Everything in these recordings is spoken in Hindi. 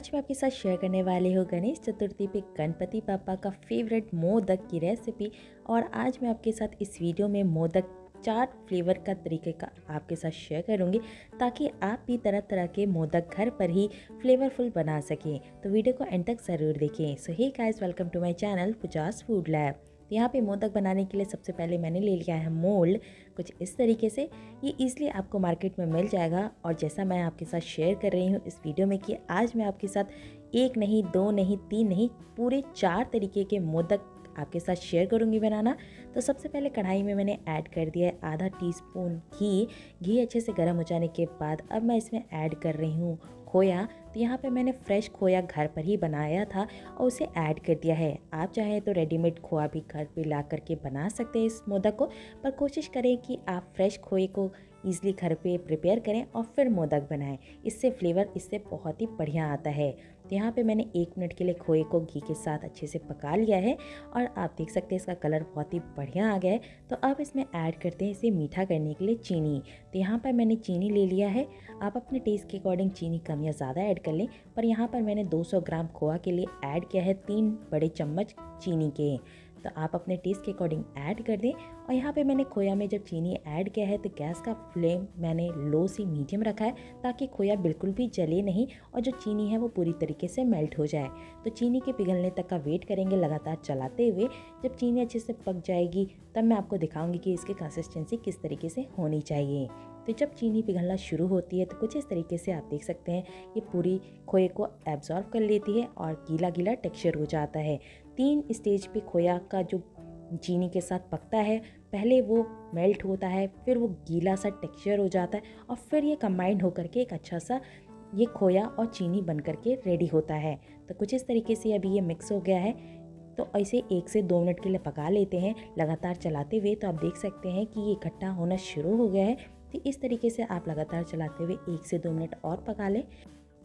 आज मैं आपके साथ शेयर करने वाली हूँ गणेश चतुर्थी पे गणपति पापा का फेवरेट मोदक की रेसिपी और आज मैं आपके साथ इस वीडियो में मोदक चाट फ्लेवर का तरीके का आपके साथ शेयर करूँगी ताकि आप भी तरह तरह के मोदक घर पर ही फ्लेवरफुल बना सकें। तो वीडियो को एंड तक ज़रूर देखें। So hi guys welcome to my channel Puja's food lab तो यहाँ पे मोदक बनाने के लिए सबसे पहले मैंने ले लिया है मोल्ड कुछ इस तरीके से। ये ईज़िली आपको मार्केट में मिल जाएगा और जैसा मैं आपके साथ शेयर कर रही हूँ इस वीडियो में कि आज मैं आपके साथ एक नहीं, दो नहीं, तीन नहीं, पूरे चार तरीके के मोदक आपके साथ शेयर करूँगी बनाना। तो सबसे पहले कढ़ाई में मैंने ऐड कर दिया है आधा टीस्पून घी। घी अच्छे से गर्म हो जाने के बाद अब मैं इसमें ऐड कर रही हूँ खोया। तो यहाँ पे मैंने फ्रेश खोया घर पर ही बनाया था और उसे ऐड कर दिया है। आप चाहें तो रेडीमेड खोया भी घर पे ला करके बना सकते हैं इस मोदक को, पर कोशिश करें कि आप फ्रेश खोए को ईज़िली घर पे प्रिपेयर करें और फिर मोदक बनाएँ। इससे फ्लेवर इससे बहुत ही बढ़िया आता है। तो यहाँ पे मैंने एक मिनट के लिए खोए को घी के साथ अच्छे से पका लिया है और आप देख सकते हैं इसका कलर बहुत ही बढ़िया आ गया है। तो अब इसमें ऐड करते हैं इसे मीठा करने के लिए चीनी। तो यहाँ पर मैंने चीनी ले लिया है। आप अपने टेस्ट के अकॉर्डिंग चीनी कम या ज़्यादा ऐड कर लें, पर यहाँ पर मैंने 200 ग्राम खोआ के लिए ऐड किया है तीन बड़े चम्मच चीनी के। तो आप अपने टेस्ट के अकॉर्डिंग ऐड कर दें। और यहाँ पे मैंने खोया में जब चीनी ऐड किया है तो गैस का फ्लेम मैंने लो से मीडियम रखा है, ताकि खोया बिल्कुल भी जले नहीं और जो चीनी है वो पूरी तरीके से मेल्ट हो जाए। तो चीनी के पिघलने तक का वेट करेंगे लगातार चलाते हुए। जब चीनी अच्छे से पक जाएगी, तब मैं आपको दिखाऊँगी कि इसकी कंसिस्टेंसी किस तरीके से होनी चाहिए। तो जब चीनी पिघलना शुरू होती है तो कुछ इस तरीके से आप देख सकते हैं, ये पूरी खोए को एब्जॉर्व कर लेती है और गीला गीला टेक्सचर हो जाता है। तीन स्टेज पे खोया का जो चीनी के साथ पकता है, पहले वो मेल्ट होता है, फिर वो गीला सा टेक्सचर हो जाता है और फिर ये कंबाइंड होकर के एक अच्छा सा ये खोया और चीनी बन करके रेडी होता है। तो कुछ इस तरीके से अभी ये मिक्स हो गया है। तो ऐसे एक से दो मिनट के लिए पका लेते हैं, लगातार चलाते हुए। तो आप देख सकते हैं कि ये इकट्ठा होना शुरू हो गया है। तो इस तरीके से आप लगातार चलाते हुए एक से दो मिनट और पका लें।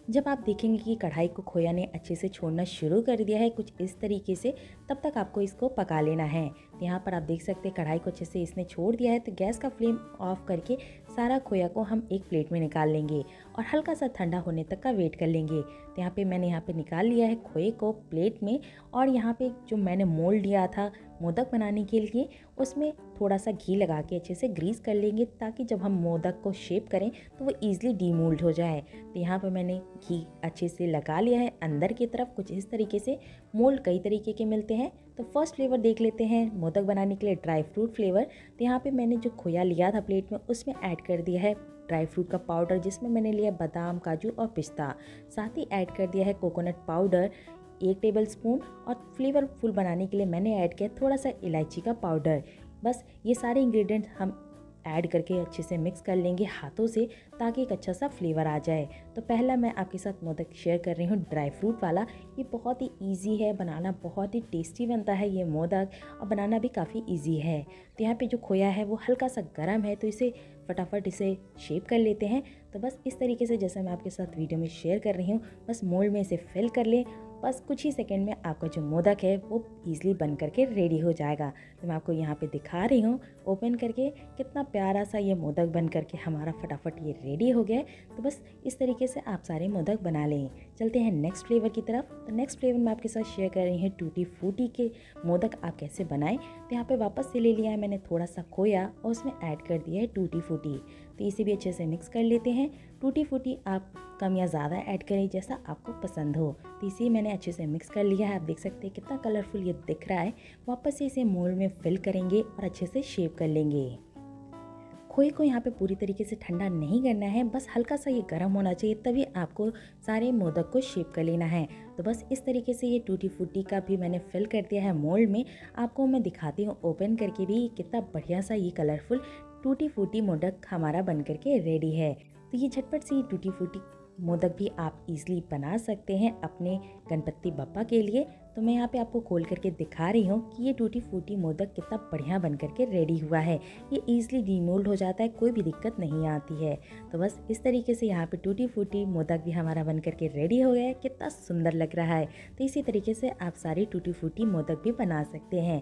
जब आप देखेंगे कि कढ़ाई को खोया ने अच्छे से छोड़ना शुरू कर दिया है कुछ इस तरीके से, तब तक आपको इसको पका लेना है। यहाँ पर आप देख सकते हैं कढ़ाई को अच्छे से इसने छोड़ दिया है तो गैस का फ्लेम ऑफ़ करके सारा खोया को हम एक प्लेट में निकाल लेंगे और हल्का सा ठंडा होने तक का वेट कर लेंगे। तो यहाँ पे मैंने यहाँ पे निकाल लिया है खोए को प्लेट में और यहाँ पे जो मैंने मोल्ड लिया था मोदक बनाने के लिए उसमें थोड़ा सा घी लगा के अच्छे से ग्रीस कर लेंगे ताकि जब हम मोदक को शेप करें तो वो ईज़िली डीमोल्ड हो जाए। तो यहाँ पर मैंने घी अच्छे से लगा लिया है। अंदर की तरफ़ कुछ इस तरीके से मोल्ड कई तरीके के मिलते हैं। तो फ़र्स्ट फ्लेवर देख लेते हैं मोदक बनाने के लिए ड्राई फ्रूट फ्लेवर तो यहाँ पे मैंने जो खोया लिया था प्लेट में उसमें ऐड कर दिया है ड्राई फ्रूट का पाउडर जिसमें मैंने लिया बादाम, काजू और पिस्ता। साथ ही ऐड कर दिया है कोकोनट पाउडर एक टेबल स्पून और फ्लेवरफुल बनाने के लिए मैंने ऐड किया थोड़ा सा इलायची का पाउडर बस ये सारे इंग्रेडिएंट्स हम ऐड करके अच्छे से मिक्स कर लेंगे हाथों से ताकि एक अच्छा सा फ्लेवर आ जाए। तो पहला मैं आपके साथ मोदक शेयर कर रही हूँ ड्राई फ्रूट वाला। ये बहुत ही इजी है, बनाना बहुत ही टेस्टी बनता है ये मोदक और बनाना भी काफ़ी इजी है। तो यहाँ पे जो खोया है वो हल्का सा गर्म है तो इसे फटाफट इसे शेप कर लेते हैं। तो बस इस तरीके से जैसे मैं आपके साथ वीडियो में शेयर कर रही हूँ, बस मोल्ड में इसे फिल कर लें बस कुछ ही सेकंड में आपका जो मोदक है वो ईजिली बन करके रेडी हो जाएगा। तो मैं आपको यहाँ पे दिखा रही हूँ। ओपन करके कितना प्यारा सा ये मोदक बन करके हमारा फटाफट ये रेडी हो गया तो बस इस तरीके से आप सारे मोदक बना लें। चलते हैं नेक्स्ट फ्लेवर की तरफ़। तो नेक्स्ट फ्लेवर मैं आपके साथ शेयर कर रही हूँ टूटी फूटी के मोदक आप कैसे बनाएँ। तो यहाँ पे वापस से ले लिया है मैंने थोड़ा सा खोया और उसमें ऐड कर दिया है टूटी फूटी तो इसे भी अच्छे से मिक्स कर लेते हैं। टूटी फूटी आप कम या ज़्यादा ऐड करें जैसा आपको पसंद हो। तो इसे मैंने अच्छे से मिक्स कर लिया है। आप देख सकते हैं कितना कलरफुल ये दिख रहा है। वापस से इसे मोल्ड में फिल करेंगे और अच्छे से शेप कर लेंगे। खोए को यहाँ पे पूरी तरीके से ठंडा नहीं करना है, बस हल्का सा ये गर्म होना चाहिए, तभी आपको सारे मोदक को शेप कर लेना है। तो बस इस तरीके से ये टूटी फूटी का भी मैंने फिल कर दिया है मोल्ड में। आपको मैं दिखाती हूँ ओपन करके भी कितना बढ़िया सा ये कलरफुल टूटी फूटी मोदक हमारा बन करके रेडी है। तो ये झटपट से ये टूटी फूटी मोदक भी आप इजीली बना सकते हैं अपने गणपति बप्पा के लिए। तो मैं यहाँ पे आपको खोल करके दिखा रही हूँ कि ये टूटी फूटी मोदक कितना बढ़िया बन करके रेडी हुआ है। ये ईजिली डीमोल्ड हो जाता है, कोई भी दिक्कत नहीं आती है। तो बस इस तरीके से यहाँ पे टूटी फूटी मोदक भी हमारा बन करके रेडी हो गया है, कितना सुंदर लग रहा है। तो इसी तरीके से आप सारी टूटी फूटी मोदक भी बना सकते हैं।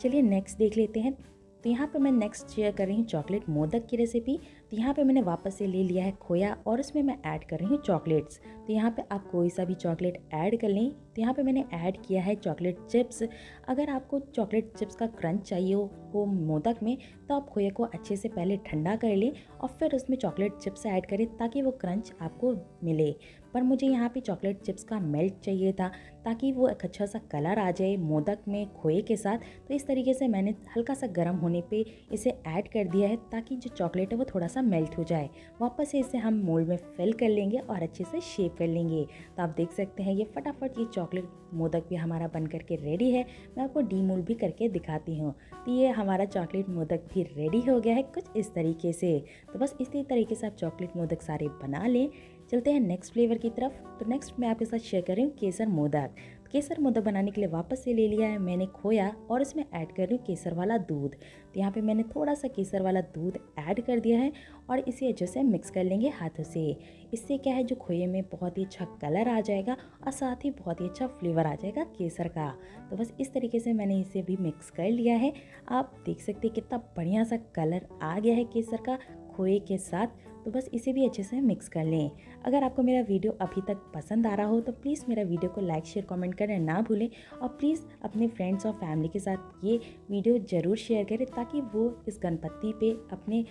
चलिए नेक्स्ट देख लेते हैं। तो यहाँ पर मैं नेक्स्ट शेयर कर रही हूँ चॉकलेट मोदक की रेसिपी तो यहाँ पे मैंने वापस से ले लिया है खोया और उसमें मैं ऐड कर रही हूँ चॉकलेट्स। तो यहाँ पे आप कोई सा भी चॉकलेट ऐड कर लें। तो यहाँ पे मैंने ऐड किया है चॉकलेट चिप्स। अगर आपको चॉकलेट चिप्स का क्रंच चाहिए हो, हो मोदक में तो आप खोए को अच्छे से पहले ठंडा कर लें और फिर उसमें चॉकलेट चिप्स ऐड करें ताकि वो क्रंच आपको मिले। पर मुझे यहाँ पे चॉकलेट चिप्स का मेल्ट चाहिए था ताकि वो एक अच्छा सा कलर आ जाए मोदक में खोए के साथ। तो इस तरीके से मैंने हल्का सा गर्म होने पे इसे ऐड कर दिया है ताकि जो चॉकलेट है वो थोड़ा सा मेल्ट हो जाए। वापस से इसे हम मोल्ड में फिल कर लेंगे और अच्छे से शेप कर लेंगे। तो आप देख सकते हैं, ये फटाफट ये चॉकलेट मोदक भी हमारा बन करके रेडी है। मैं आपको डी मोल्ड भी करके दिखाती हूँ। तो ये हमारा चॉकलेट मोदक भी रेडी हो गया है कुछ इस तरीके से। तो बस इसी तरीके से आप चॉकलेट मोदक सारे बना लें। चलते हैं नेक्स्ट फ्लेवर की तरफ़। तो नेक्स्ट मैं आपके साथ शेयर कर केसर मोदक। केसर मोदक बनाने के लिए वापस से ले लिया है। मैंने खोया और इसमें ऐड कर रही हूँ केसर वाला दूध। तो यहाँ पे मैंने थोड़ा सा केसर वाला दूध ऐड कर दिया है और इसे अच्छे से मिक्स कर लेंगे हाथों से। इससे क्या है, जो खोए में बहुत ही अच्छा कलर आ जाएगा और साथ ही बहुत ही अच्छा फ्लेवर आ जाएगा केसर का। तो बस इस तरीके से मैंने इसे भी मिक्स कर लिया है। आप देख सकते कितना बढ़िया सा कलर आ गया है केसर का खोए के साथ। तो बस इसे भी अच्छे से मिक्स कर लें। अगर आपको मेरा वीडियो अभी तक पसंद आ रहा हो तो प्लीज़ मेरा वीडियो को लाइक शेयर कमेंट करना ना भूलें और प्लीज़ अपने फ्रेंड्स और फैमिली के साथ ये वीडियो ज़रूर शेयर करें ताकि वो इस गणपति पे, अपने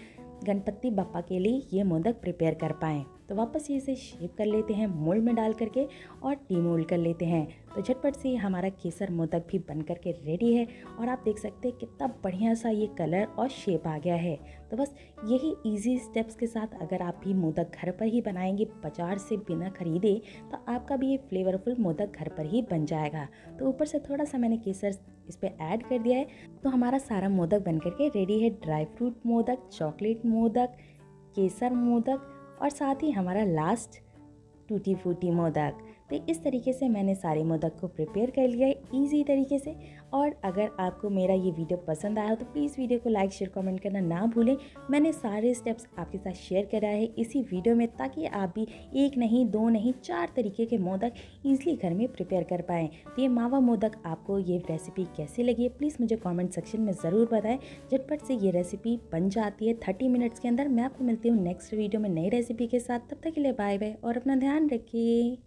गणपति बापा के लिए ये मोदक प्रिपेयर कर पाएँ। तो वापस ये इसे शेप कर लेते हैं मोल्ड में डाल करके और टी डीमोल्ड कर लेते हैं। तो झटपट से हमारा केसर मोदक भी बन करके रेडी है और आप देख सकते हैं कितना बढ़िया सा ये कलर और शेप आ गया है। तो बस यही इजी स्टेप्स के साथ अगर आप भी मोदक घर पर ही बनाएँगे, बाज़ार से बिना खरीदे तो आपका भी ये फ्लेवरफुल मोदक घर पर ही बन जाएगा। तो ऊपर से थोड़ा सा मैंने केसर इस पर ऐड कर दिया है। तो हमारा सारा मोदक बन करके रेडी है। Dry fruit modak chocolate modak, केसर मोदक और साथ ही हमारा लास्ट टूटी फूटी मोदक। तो इस तरीके से मैंने सारे मोदक को प्रिपेयर कर लिया है ईजी तरीके से। और अगर आपको मेरा ये वीडियो पसंद आया हो तो प्लीज़ वीडियो को लाइक शेयर कमेंट करना ना भूलें। मैंने सारे स्टेप्स आपके साथ शेयर करा है इसी वीडियो में ताकि आप भी एक नहीं, दो नहीं, चार तरीके के मोदक ईजिली घर में प्रिपेयर कर पाएँ। तो ये मावा मोदक आपको ये रेसिपी कैसे लगी है प्लीज़ मुझे कॉमेंट सेक्शन में ज़रूर बताएँ। झटपट से ये रेसिपी बन जाती है। थर्टी मिनट्स के अंदर मैं आपको मिलती हूँ नेक्स्ट वीडियो में नई रेसिपी के साथ। तब तक के लिए बाय बाय और अपना ध्यान रखिए।